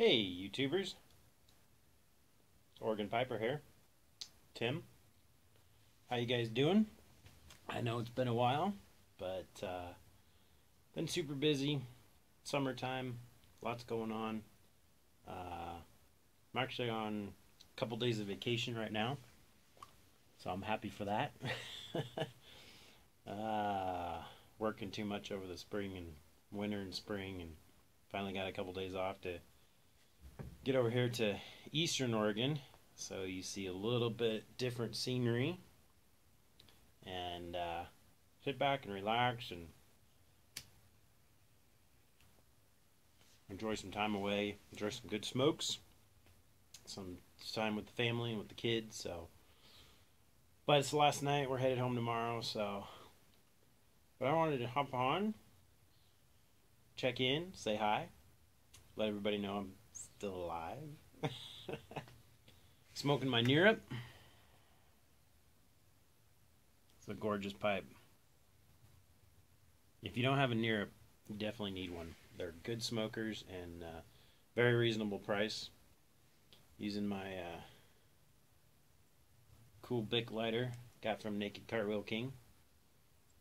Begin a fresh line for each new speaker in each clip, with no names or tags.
Hey, YouTubers. It's Oregon Piper here. Tim. How you guys doing? I know it's been a while, but uh, been super busy. Summertime, lots going on. Uh, I'm actually on a couple days of vacation right now, so I'm happy for that. uh, working too much over the spring and winter and spring, and finally got a couple days off to get over here to eastern Oregon. So you see a little bit different scenery. And uh, sit back and relax and enjoy some time away. Enjoy some good smokes. Some time with the family and with the kids so. But it's the last night. We're headed home tomorrow so. But I wanted to hop on check in say hi let everybody know I'm still alive. Smoking my Neerup. It's a gorgeous pipe. If you don't have a Neerup, you definitely need one. They're good smokers and uh, very reasonable price. Using my uh, cool Bic lighter got from Naked Cartwheel King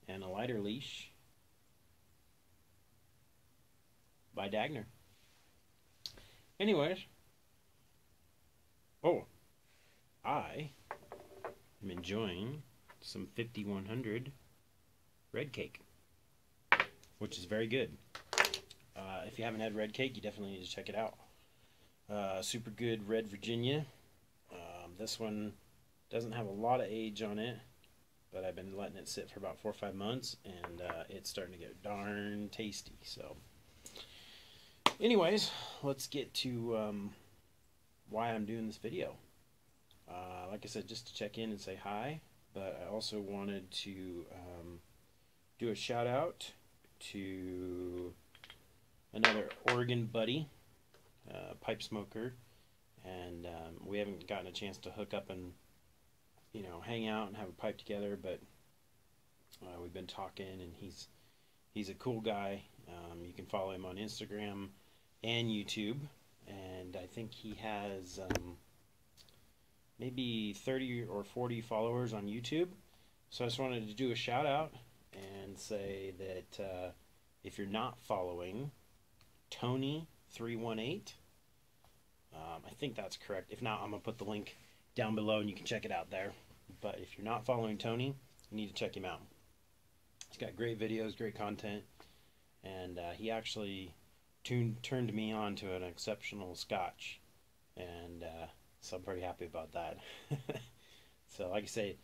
and a lighter leash by Dagner. Anyways. Oh. I am enjoying some 5100 red cake. Which is very good. Uh, if you haven't had red cake, you definitely need to check it out. Uh, super good red Virginia. Um, this one doesn't have a lot of age on it, but I've been letting it sit for about four or five months, and uh, it's starting to get darn tasty. So anyways, let's get to um, why I'm doing this video. Uh, like I said, just to check in and say hi, but I also wanted to um, do a shout out to another Oregon buddy, uh, pipe smoker, and um, we haven't gotten a chance to hook up and you know hang out and have a pipe together, but uh, we've been talking, and he's he's a cool guy. Um, you can follow him on Instagram and YouTube, and I think he has um, maybe 30 or 40 followers on YouTube. So I just wanted to do a shout out and say that uh, if you're not following Tony318, um, I think that's correct. If not, I'm going to put the link down below and you can check it out there. But if you're not following Tony, you need to check him out. He's got great videos, great content, and uh, he actually tuned, turned me on to an exceptional scotch, and uh, so I'm pretty happy about that. so, like I say,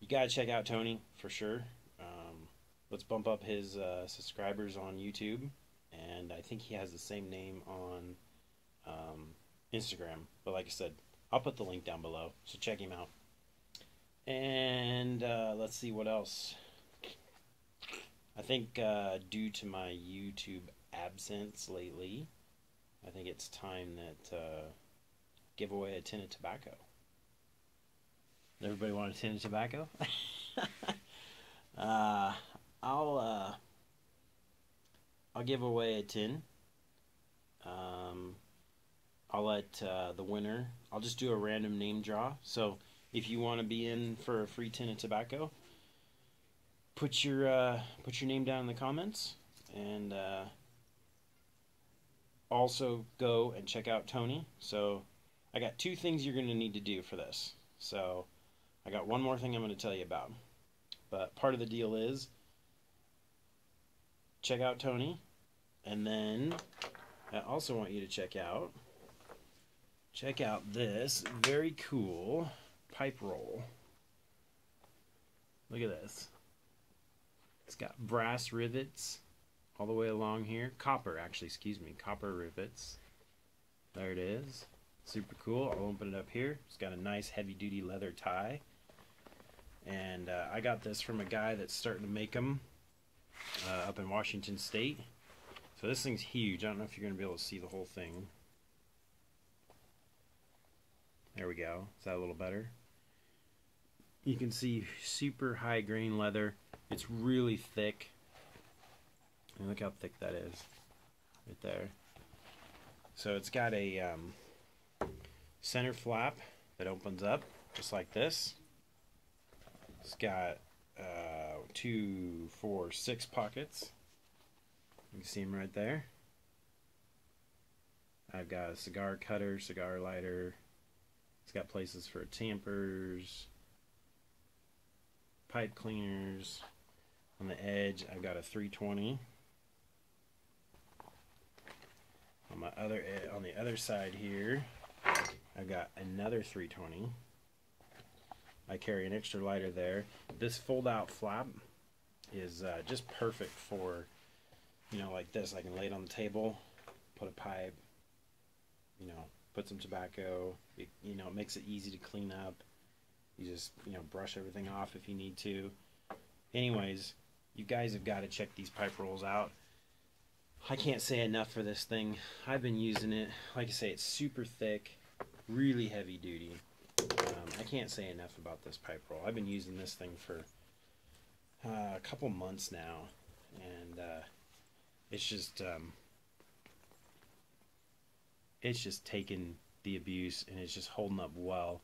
you gotta check out Tony for sure. Um, let's bump up his uh, subscribers on YouTube, and I think he has the same name on um, Instagram. But like I said, I'll put the link down below, so check him out. And uh, let's see what else. I think uh, due to my YouTube absence lately, I think it's time that uh, give away a tin of tobacco. Everybody want a tin of tobacco? uh, I'll uh, I'll give away a tin. Um, I'll let uh, the winner. I'll just do a random name draw. So if you want to be in for a free tin of tobacco, put your uh, put your name down in the comments and uh, also go and check out Tony. So I got two things you're going to need to do for this. So I got one more thing I'm going to tell you about. But part of the deal is check out Tony. And then I also want you to check out check out this very cool pipe roll. Look at this. It's got brass rivets all the way along here. Copper, actually, excuse me. Copper rivets. There it is. Super cool. I'll open it up here. It's got a nice heavy duty leather tie. And uh, I got this from a guy that's starting to make them uh, up in Washington State. So this thing's huge. I don't know if you're going to be able to see the whole thing. There we go. Is that a little better? You can see super high grain leather. It's really thick. And look how thick that is. Right there. So it's got a um, center flap that opens up just like this. It's got uh, two, four, six pockets. You can see them right there. I've got a cigar cutter, cigar lighter. It's got places for tampers, pipe cleaners. On the edge, I've got a 320. On my other on the other side here, I've got another 320. I carry an extra lighter there. This fold-out flap is uh, just perfect for, you know, like this. I can lay it on the table, put a pipe, you know, put some tobacco. It, you know, it makes it easy to clean up. You just, you know, brush everything off if you need to. Anyways, you guys have got to check these pipe rolls out. I can't say enough for this thing. I've been using it. Like I say, it's super thick, really heavy duty. Um, I can't say enough about this pipe roll. I've been using this thing for uh, a couple months now, and uh, it's just um, it's just taken the abuse and it's just holding up well.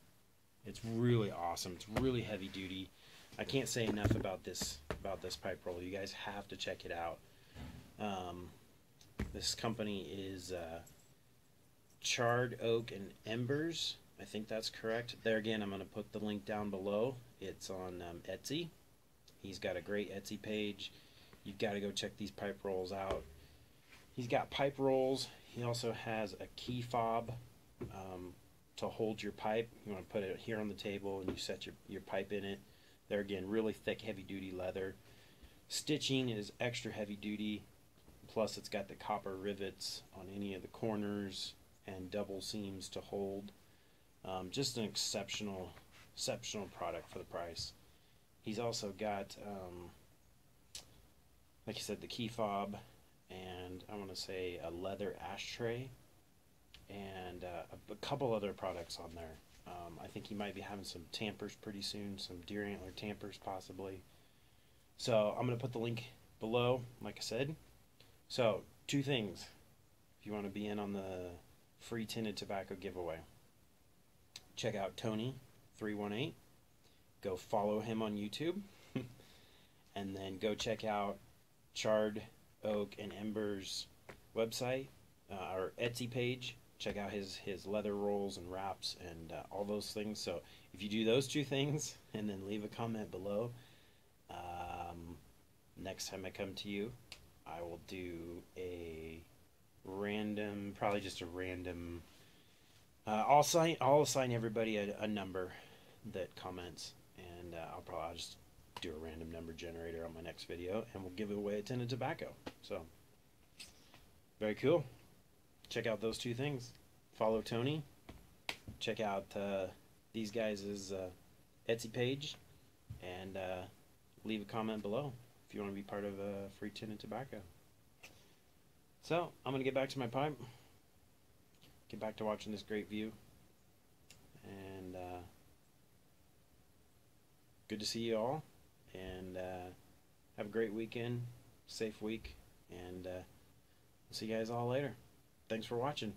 It's really awesome. It's really heavy duty. I can't say enough about this about this pipe roll. You guys have to check it out. Um, this company is uh, Charred Oak and Embers. I think that's correct. There again, I'm going to put the link down below. It's on um, Etsy. He's got a great Etsy page. You've got to go check these pipe rolls out. He's got pipe rolls. He also has a key fob um, to hold your pipe. You want to put it here on the table and you set your, your pipe in it. There again, really thick, heavy duty leather. Stitching is extra heavy duty. Plus, it's got the copper rivets on any of the corners and double seams to hold. Um, just an exceptional, exceptional product for the price. He's also got, um, like I said, the key fob, and I want to say a leather ashtray, and uh, a, a, couple other products on there. Um, I think he might be having some tampers pretty soon, some deer antler tampers possibly. So I'm going to put the link below, like I said. So, two things if you want to be in on the free tinted tobacco giveaway check out Tony318. Go follow him on YouTube. and then go check out Charred Oak and Embers website, uh, our Etsy page. Check out his, his leather rolls and wraps and uh, all those things. So if you do those two things and then leave a comment below, um, next time I come to you, I will do a random, probably just a random uh, I'll sign. I'll assign everybody a, a number that comments, and uh, I'll probably I'll just do a random number generator on my next video, and we'll give away a tin of tobacco. So very cool. Check out those two things. Follow Tony. Check out uh, these guys' uh, Etsy page, and uh, leave a comment below if you want to be part of a free tin and tobacco. So I'm gonna get back to my pipe get back to watching this great view. And uh, good to see you all. And uh, have a great weekend, safe week, and uh, see you guys all later. Thanks for watching.